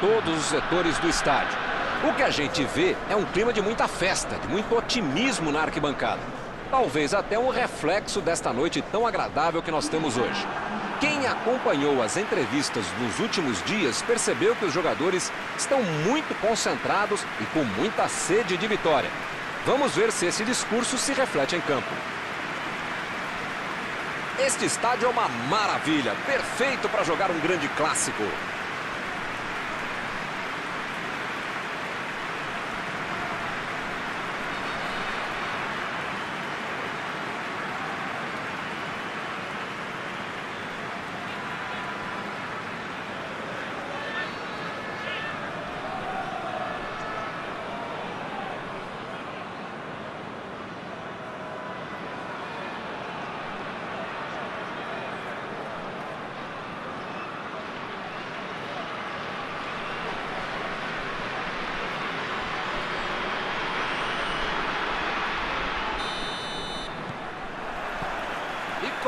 todos os setores do estádio. O que a gente vê é um clima de muita festa, de muito otimismo na arquibancada. Talvez até um reflexo desta noite tão agradável que nós temos hoje. Quem acompanhou as entrevistas nos últimos dias percebeu que os jogadores estão muito concentrados e com muita sede de vitória. Vamos ver se esse discurso se reflete em campo. Este estádio é uma maravilha, perfeito para jogar um grande clássico.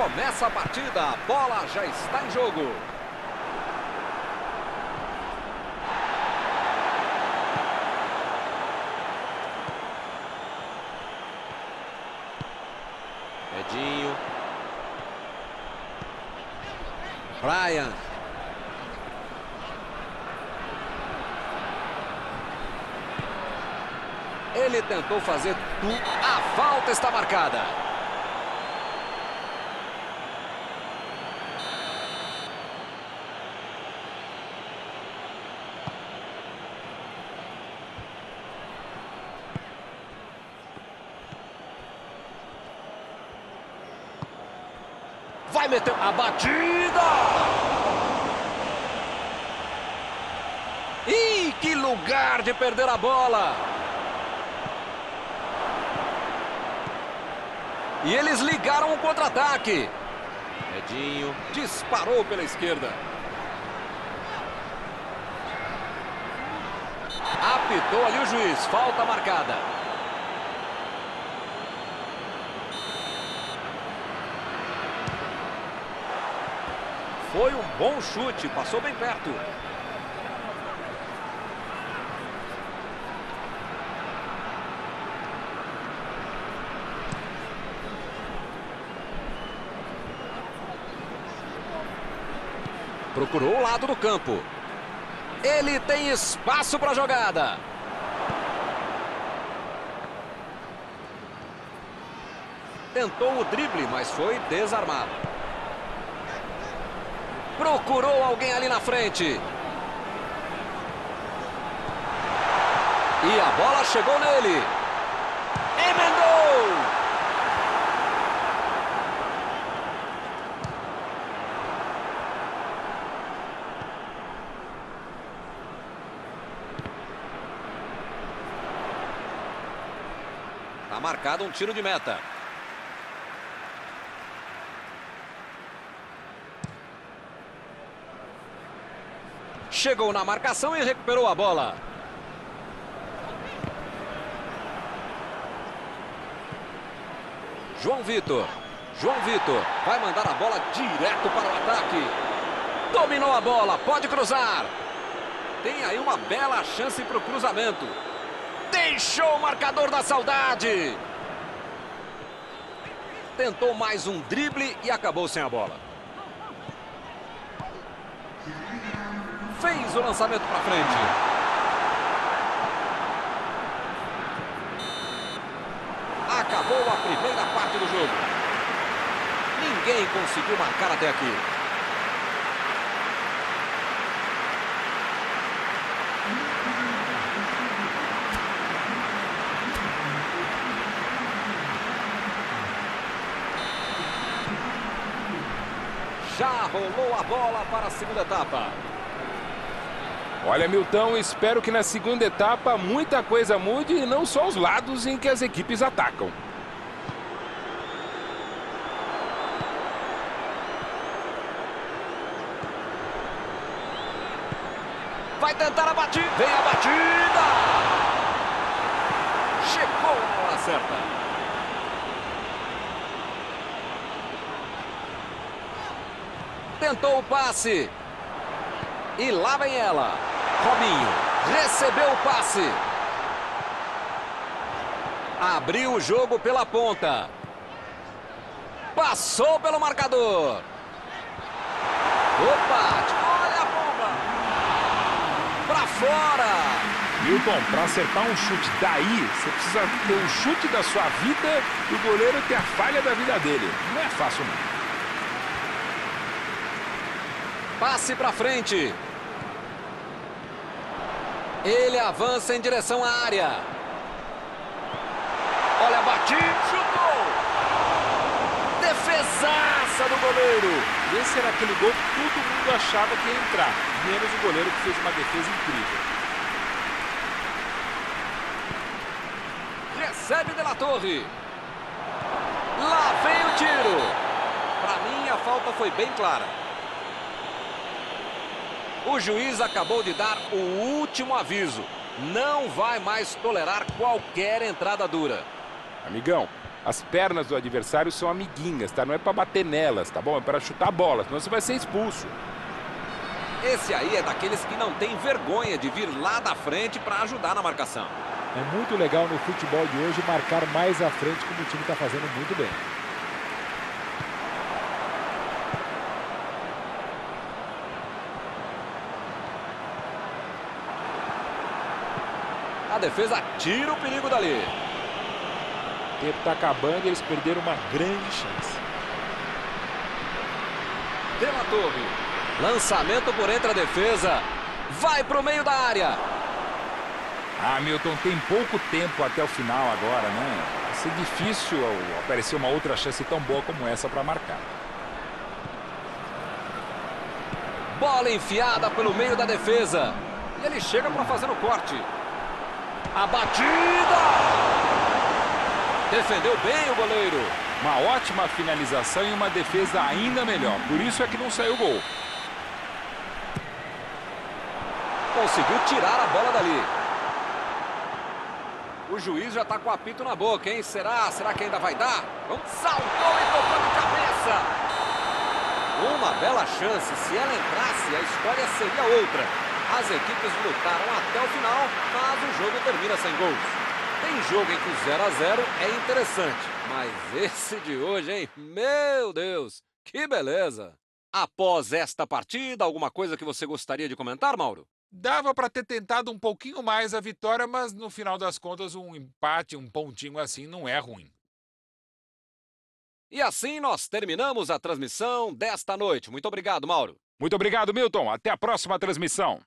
Começa a partida, a bola já está em jogo. Edinho. Brian. Ele tentou fazer tudo. A falta está marcada. Vai meter batida! Ih, que lugar de perder a bola! E eles ligaram o contra-ataque. Edinho disparou pela esquerda. Apitou ali o juiz, falta marcada. Foi um bom chute, passou bem perto. Procurou o lado do campo. Ele tem espaço para a jogada. Tentou o drible, mas foi desarmado. Procurou alguém ali na frente. E a bola chegou nele. Emendou! Está marcado um tiro de meta. Chegou na marcação e recuperou a bola. João Vitor. João Vitor vai mandar a bola direto para o ataque. Dominou a bola, pode cruzar. Tem aí uma bela chance para o cruzamento. Deixou o marcador da saudade. Tentou mais um drible e acabou sem a bola. Fez o lançamento para frente. Acabou a primeira parte do jogo. Ninguém conseguiu marcar até aqui. Já rolou a bola para a segunda etapa. Olha, Milton, espero que na segunda etapa muita coisa mude e não só os lados em que as equipes atacam. Vai tentar a batida. Vem a batida. Chegou hora certa. Tentou o passe. E lá vem ela. Robinho recebeu o passe. Abriu o jogo pela ponta. Passou pelo marcador. Opa, olha a bomba. Pra fora. Milton, para acertar um chute daí, você precisa ter o chute da sua vida e o goleiro ter a falha da vida dele. Não é fácil, não. Passe para frente. Ele avança em direção à área. Olha a batida, chutou. Defesaça do goleiro. Esse era aquele gol que todo mundo achava que ia entrar, menos o goleiro que fez uma defesa incrível. Recebe de la Torre. Lá vem o tiro. Para mim, a falta foi bem clara. O juiz acabou de dar o último aviso. Não vai mais tolerar qualquer entrada dura. Amigão, as pernas do adversário são amiguinhas, tá? Não é para bater nelas, tá bom? É para chutar a bola, senão você vai ser expulso. Esse aí é daqueles que não tem vergonha de vir lá da frente para ajudar na marcação. É muito legal no futebol de hoje marcar mais à frente, como o time está fazendo muito bem. Defesa tira o perigo dali. O tempo está acabando e eles perderam uma grande chance. Dela Torre. Lançamento por entre a defesa. Vai para o meio da área. Ah, Milton, tem pouco tempo até o final agora, né? Vai ser difícil aparecer uma outra chance tão boa como essa para marcar. Bola enfiada pelo meio da defesa. E ele chega para fazer o corte. A batida! Defendeu bem o goleiro. Uma ótima finalização e uma defesa ainda melhor. Por isso é que não saiu gol. Conseguiu tirar a bola dali. O juiz já está com o apito na boca, hein? Será? Será que ainda vai dar? Vamos, saltou e tocou de cabeça. Uma bela chance. Se ela entrasse, a história seria outra. As equipes lutaram até o final, mas o jogo termina sem gols. Tem jogo em que o 0 a 0 é interessante, mas esse de hoje, hein? Meu Deus, que beleza! Após esta partida, alguma coisa que você gostaria de comentar, Mauro? Dava para ter tentado um pouquinho mais a vitória, mas no final das contas um empate, um pontinho assim não é ruim. E assim nós terminamos a transmissão desta noite. Muito obrigado, Mauro. Muito obrigado, Milton. Até a próxima transmissão.